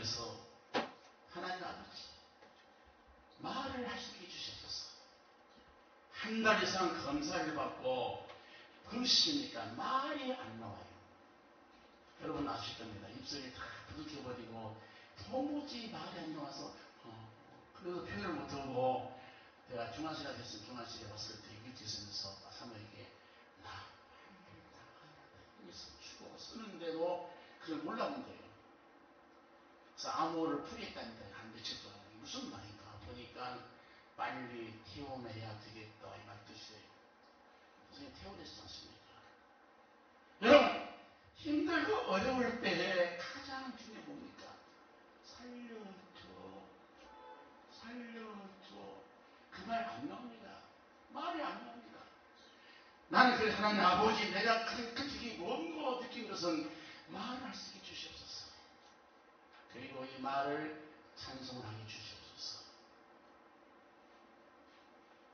통해서 하나님 아버지 말을 하시게 해주셔서 한 달 이상 검사를 받고 그러시니까 말이 안 나와요. 여러분 아실 겁니다. 입술이 다 부득해버리고 도무지 말이 안 나와서 어, 그래서 표현을 못하고 내가 중화실에 됐으면 중화실에 왔을 때 일찍에서 사모에게 나, 나, 나, 나, 나, 나, 나, 나, 나, 나, 나, 나, 나, 나, 나, 나, 그래서 암호를 한 며칠 동안 무슨 말인가 보니까 빨리 태워내야 되겠다 이 말 뜻이에요. 선생님 태워냈지 않습니까? 여러분 힘들고 어려울 때에 가장 중요한 뭡니까? 살려줘 살려줘 그 말 안 나옵니다. 말이 안 나옵니다. 나는 그 하나님 아버지 내가 그, 그 특히 뭔고 느낀 것은 말할 수 있게 주시옵소서. 그리고 이 말을 찬송을 하게 주시옵소서.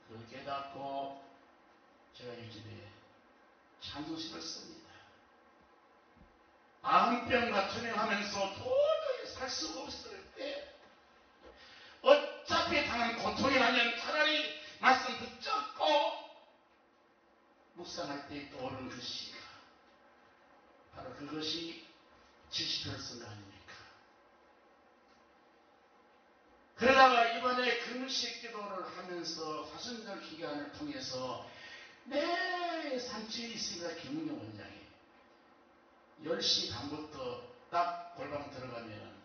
그걸 깨닫고 제가 요즘에 찬송시를 씁니다. 암병과 투명하면서 도저히 살수 없을 때 어차피 당한 고통이 나면 차라리 말씀 붙잡고 묵상할 때 떠오르는 그 시가 바로 그것이 70편 쓴거 아닙니까? 그러다가 이번에 금식 기도를 하면서 사순절 기간을 통해서 내 산지에 있습니다. 김웅영 원장이 10시 반부터 딱 골방 들어가면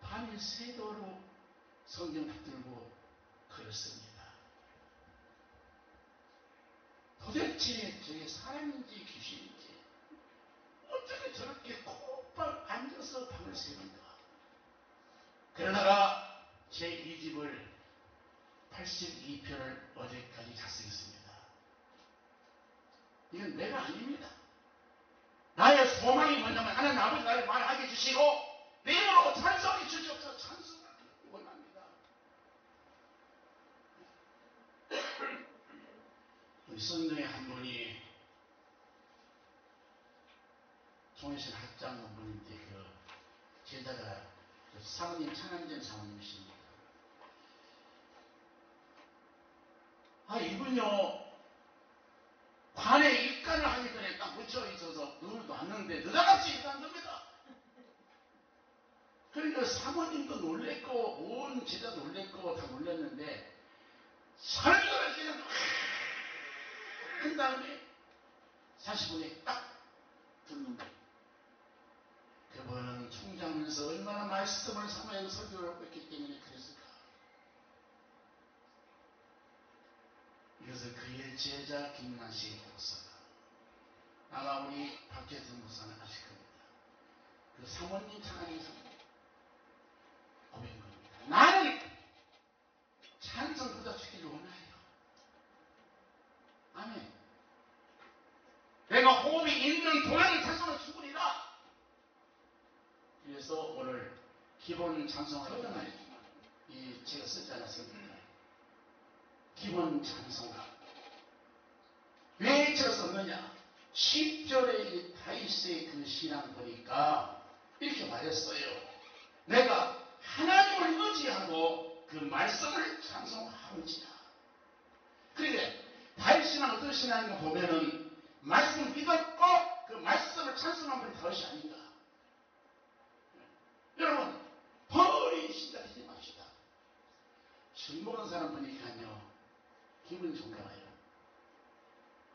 밤이 새도록 성경 붙들고 그랬습니다. 도대체 저게 사람인지 귀신인지 어떻게 저렇게 콕박 앉아서 밤을 새는가. 그러다가 제 2집을 82편을 어제까지 작성했습니다. 이건 내가 아닙니다. 나의 소망이 뭐냐면 하나님 아버지 나를 말하게 해주시고 내 입으로 찬송해 주시옵소서 찬송을 원합니다. 우리 선생의 한 분이 총회신 학장 분인데 그 제자가 그 사모님 찬한전 사모님이십니다. 아 이분요 관에 입간을 하기 전에 딱 묻혀 있어서 눈을 놨는데 느닷없이 일어난 겁니다. 그러니까 사모님도 놀랬고 온 제자 놀랬고 다 놀랬는데 설교를 그냥 한 다음에 40분에 딱 듣는 거예요. 그분은 총장면서 얼마나 말씀을 사모해서 설교를 하고 있기 때문에 그랬을까. 이것을 그의 제자 김만식 목사가 아마 우리 박재선 목사는 아실 겁니다. 그 사모님 창안에서 고백한 겁니다. 나는 찬성 부자시키를 원하여. 아멘. 내가 호흡이 있는 동안을 찬송을 주으리라 그래서 오늘 기본 찬송을 이 제가 쓰지 않았습니다. 기본 찬송가. 왜 제가 썼느냐? 10절의 다이스의 그 신앙 보니까 이렇게 말했어요. 내가 하나님을 의지하고 그 말씀을 찬송하는지라. 그러게 다이스는 어떤 신앙인가 보면은 말씀을 믿었고 그 말씀을 찬송하면 그것이 아닌가. 여러분 버리신다 하지 맙시다. 술 먹은 사람 보니까요. 기분 좋은가봐요.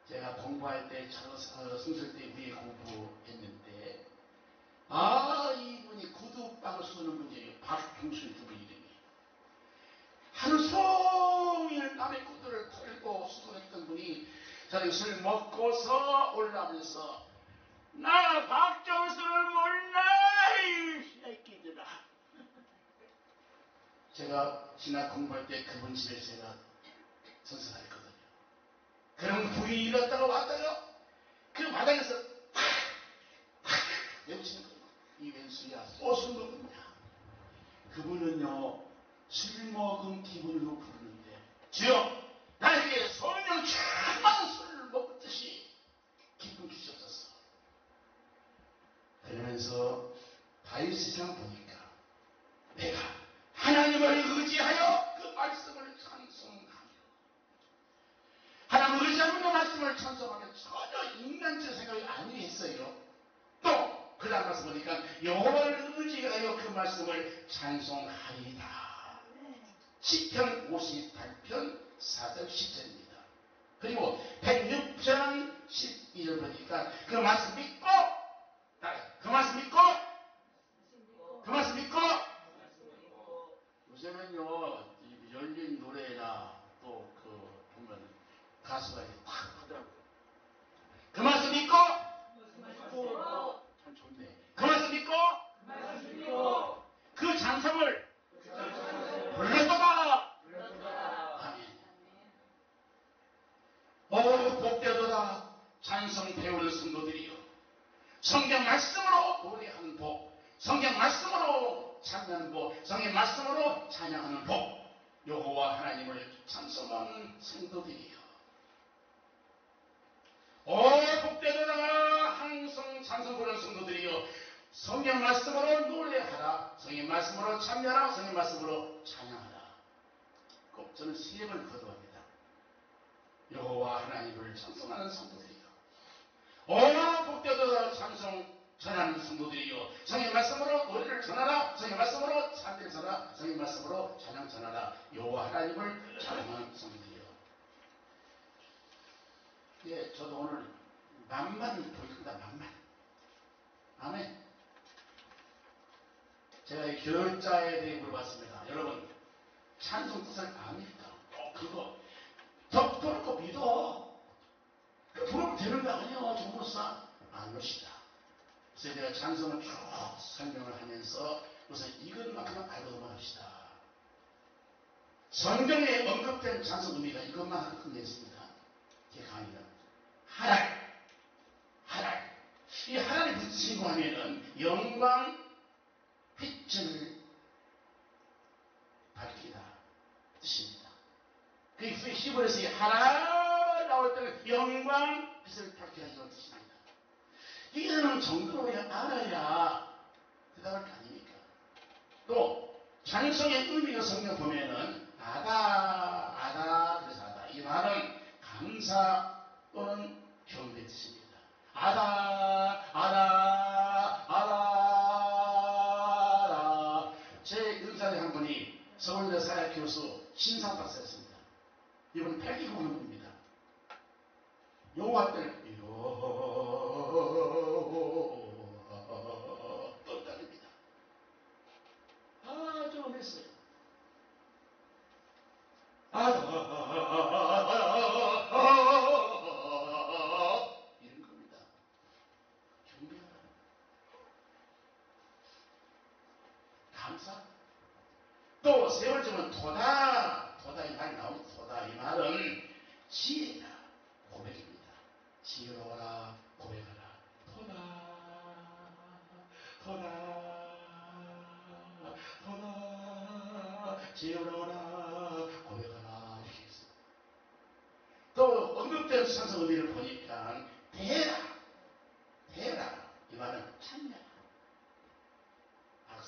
제가 공부할 때, 저 승설 때 위에 공부했는데, 아, 이분이 구두방을 쓰는 분이에요. 박경순 그분 이름이. 하루 종일 남의 구두를 털고 수고했던 분이 저녁 술 먹고서 올라오면서, 나 박정수를 몰라! 제가 신학 공부할 때 그분 집에 제가 선서했거든요. 그럼 부인이 일었다가 왔다가 그 마당에서 팍팍 외치는 거예요. 이 왼수야 소술 먹었냐. 그분은요 술 먹은 기분으로 부르는데 주여 나에게 성령 충만한 술을 먹듯이 기분 주셨었어. 그러면서 다윗시장 보니까 내가 하나님을 의지하여 그 말씀을 찬송하며 하나님을 의지하는 그 말씀을 찬송하면 전혀 인간적 생각이 아니겠어요. 또 그다음 말씀 보니까 여호와를 의지하여 그 말씀을 찬송하리다. 시편 58편 4절 10절입니다. 그리고 106편 12절 보니까 그 말씀 믿고 그 말씀 믿고 그 말씀 믿고 요새는요 이 열린 노래나 또 그 보면 가수가 이렇게 탁 하더라고요. 그 말씀 믿고. 그 말씀 믿고 그 불렀도다. 아멘. 오 복되도다. 찬송 배우는 성도들이요. 성경 말씀으로 노래하는 복, 성경 말씀으로 찬양하는 복, 성경 말씀으로 찬양하는 복, 여호와 하나님을 찬송하는 성도들이요. 오 복되도다 항상 찬송 부르는 성도들이요. 성경 말씀으로 노래하라. 성경 말씀으로 참여하라. 성경 말씀으로 찬양하라. 꼭 저는 세번 거듭합니다. 여호와 하나님을 찬송하는 성도들이요. 오 복되도다 찬송 전하는 성도들이요. 성경 말씀으로 노래를 전하라. 성경 말씀으로 찬양 전하라. 성경 말씀으로 찬양 전하라. 여호와 하나님을 찬양하는 성도들이요. 예, 저도 오늘 만만 보입니다. 만만. 아멘. 제가 이 교자에 대해 물어봤습니다. 여러분, 찬송 뜻을 압니까? 어, 그거. 덕도놓고 믿어. 그 부르면 되는 거 아니야, 종로사. 안 것이다. 그래서 제가 찬송을 쭉 설명을 하면서 우선 이것만큼은 알고 넘어갑시다. 성경에 언급된 찬송 의미가 이것만 끝냈습니다. 제 강의는. 하랄. 하랄. 이 무슨 뜻이고 하면은 영광, 빛을 밝히다 뜻입니다. 그 히브리에서 이 하랄 나올 때는 영광, 빛을 밝히다는 뜻입니다. 이거는 정도로 알아야 대답할 거 아닙니까? 또 찬송의 의미가 성경 보면은 아다, 아다, 그래서 아다. 이 말은 감사 또는 경배 뜻입니다. 아다, 아다, 아다. 제 은사의 한 분이 서울대 사회 교수 신상 박사였습니다. 이분 8기국입니다. 요할 때는 요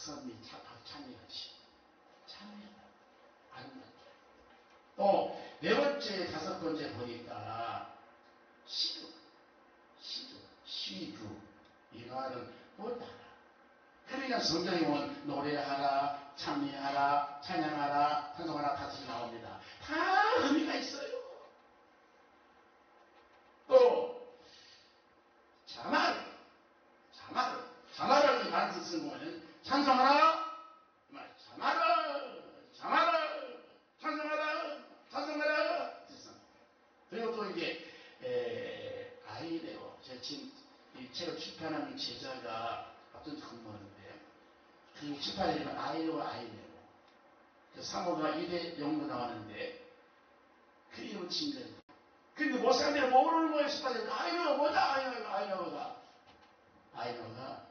박선미 차, 박찬미같이 참여하다. 안다. 또, 네 번째, 다섯 번째 보니까, 시두. 시두. 시두. 이 말은 못하라. 그러니까 성경에 보면 노래하라, 참여하라, 찬양하라, 찬송하라 다시 나옵니다. 다 의미가 있어요. 또, 자말. 자말. 자말을 이 말을 쓰면 말, 자말아, 자말아, 찬송하라, 찬송하라. 됐습니다. 그리고 또 아이네오. 제가 지금 이 책을 출판하는 제자가 어떤 근무하는데, 그 출판에 이름은 아이네오, 아이네오. 그 사모가 이대 영도 나왔는데, 그 이름은 진거예요. 근데 모사님들이 모르는 출판에 아이네오 뭐다, 아이네오, 아이네오가. 아이네오가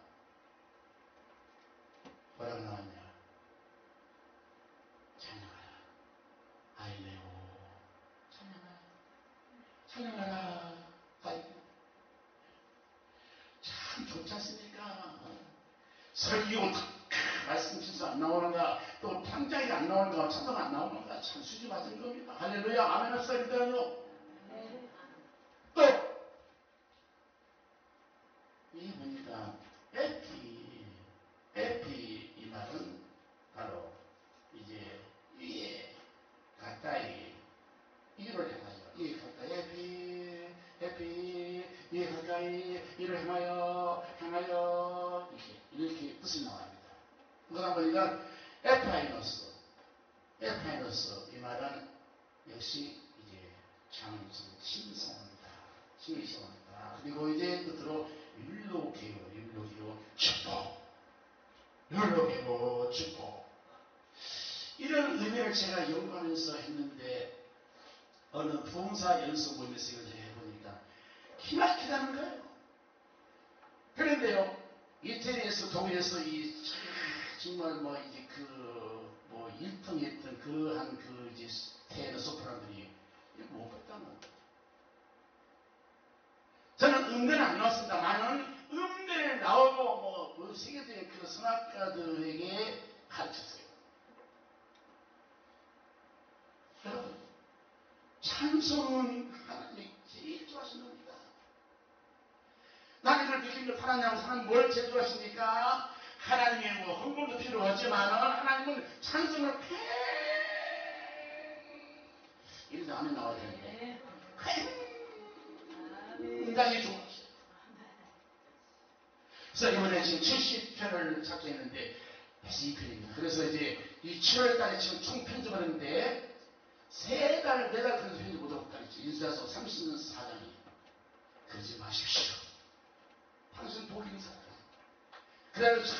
뭐라고 나왔냐? 찬양하라. 아이네오. 찬양하라. 찬양하라. 참 좋지 않습니까? 설교 말씀 진짜 안 나오는가, 또 평장이 안 나오는가, 찬송 안 나오는가, 참 수지 맞은 겁니다. 할렐루야, 아멘 합시다, 믿어요. 그러니까 에파이너스, 에파이너스 이 말은 역시 이제 장성 신성합니다. 신성합니다. 그리고 이제 끝으로 율로게요, 율로게요, 축복, 율로게요, 축복. 이런 의미를 제가 연구하면서 했는데 어느 부흥사 연수 모임에서 이걸 해보니까 기막히다는 거예요. 그런데요, 이태리에서 독일에서 이 정말 뭐 이제 그뭐 일통했던 그 한 그 이제 테너 소프라들이 못 봤다는 거예요. 저는 음대는 안 나왔습니다만은 음대를 나오고 뭐, 뭐 세계적인 그 성악가들에게 가르쳤어요. 여러분, 찬송은 하나님이 제일 좋아하시는 겁니다. 이걸 느끼는 하나님하고 사람 뭘 제일 좋아하십니까? 하나님의 뭐 헌금도 필요하지만 하나님은 찬송을 이런 다음에 나와야 되는데 굉장히 좋아하셔요. 그래서 이번에 지금 70편을 작성했는데 82편입니다. 그래서 이제 이 7월달에 지금 총 편집을 했는데 세 달, 네달 편집 편집 못하고 있지. 인수해서 34장이. 그러지 마십시오. 당신 독일 사람. 그래서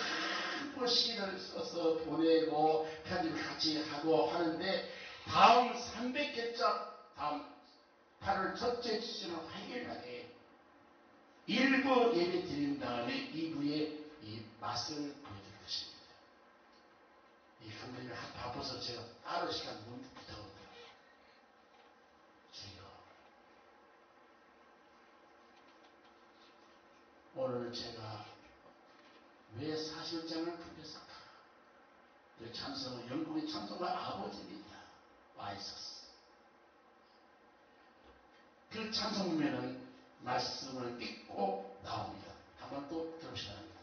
전부 시를 써서 보내고 편집을 같이 하고 하는데 다음 300개짜 다음 8월 첫째 주시는 화요일날에 일부 예배 드린 다음에 2부에 이 맛을 보여줄 것입니다. 이 감독님이 바빠서 제가 따로 시간 못 부탁합니다. 주여. 오늘 제가 왜 사실장을 풀렸을까? 그 찬성은 영국의 찬성과 아버지입니다. 와이서스. 그 찬성 보면은 말씀을 믿고 나옵니다. 한번 또 들읍시다. 날마다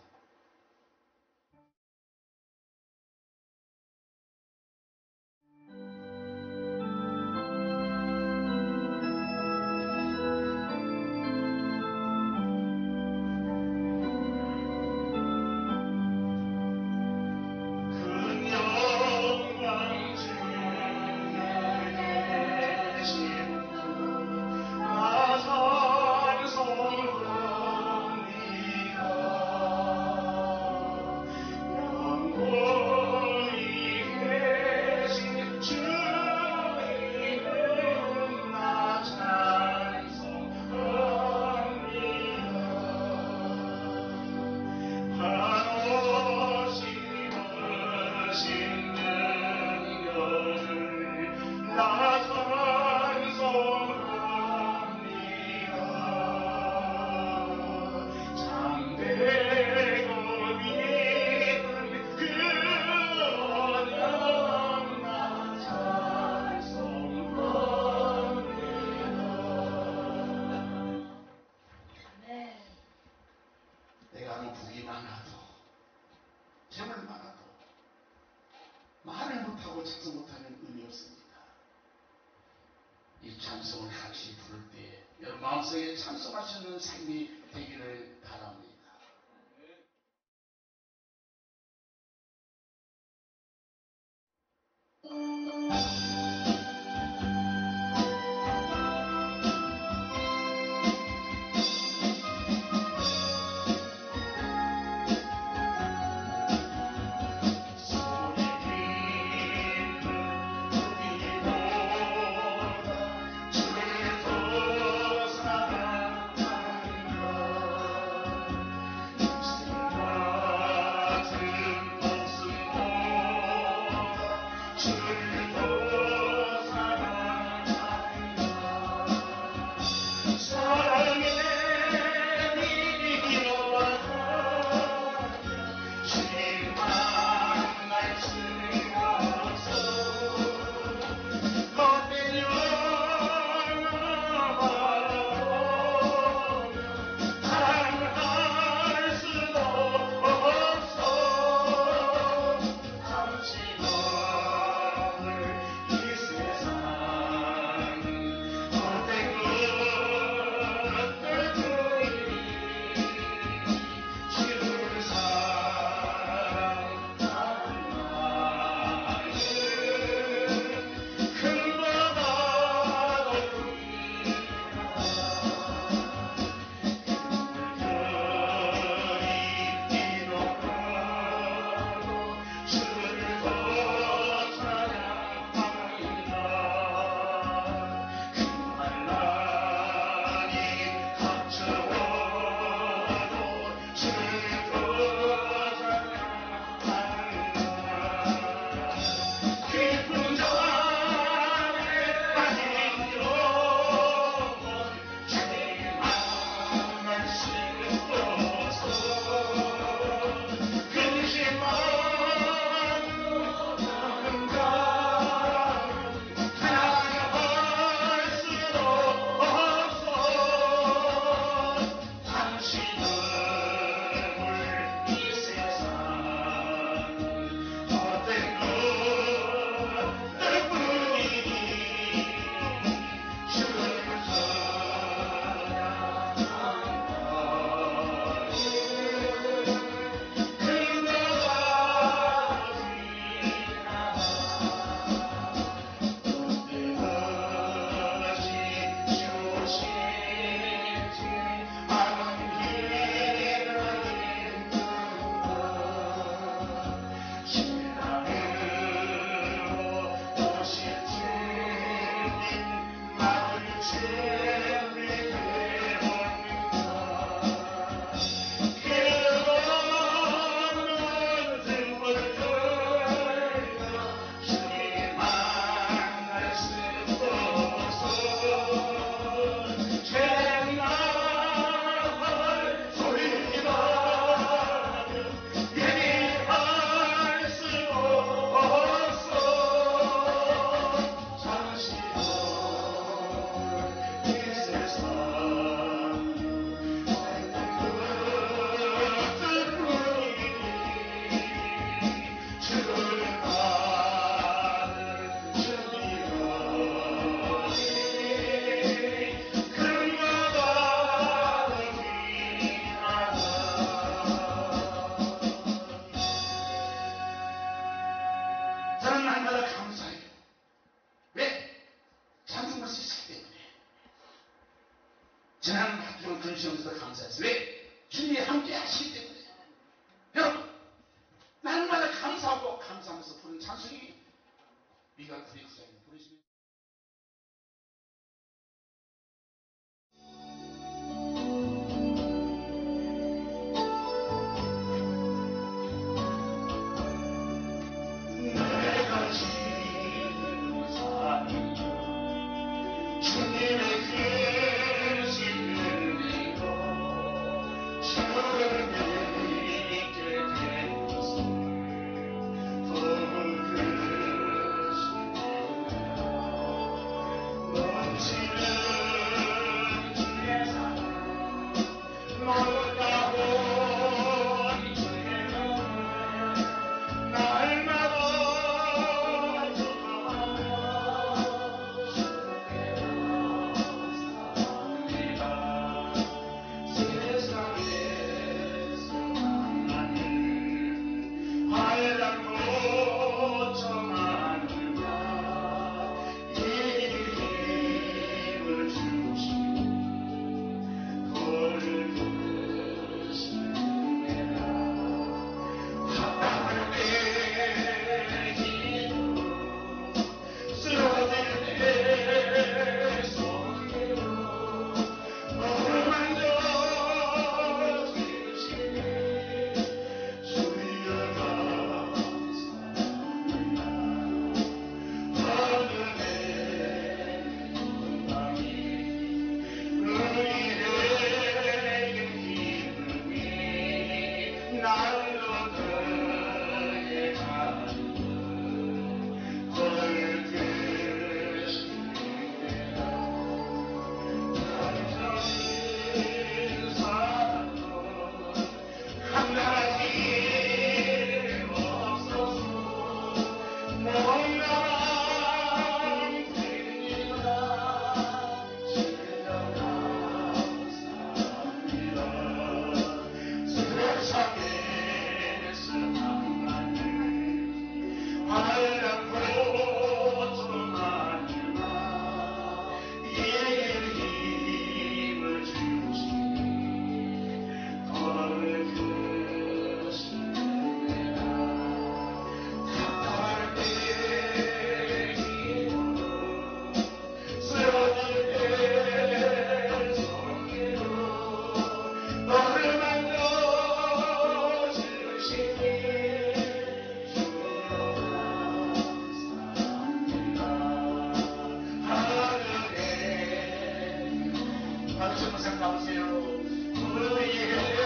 다시 한번 생각하세요